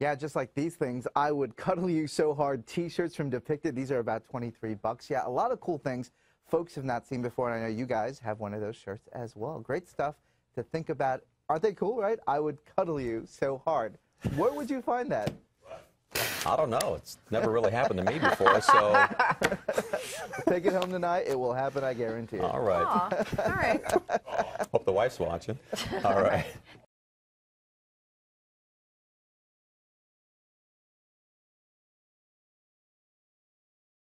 Yeah, just like these things, I would cuddle you so hard. T-shirts from Depicted. These are about 23 bucks. Yeah, a lot of cool things folks have not seen before, and I know you guys have one of those shirts as well. Great stuff to think about. Aren't they cool, right? I would cuddle you so hard. Where would you find that? I don't know. It's never really happened to me before, so Take it home tonight. It will happen, I guarantee it. all right. Aww. all right. Hope the wife's watching. All right.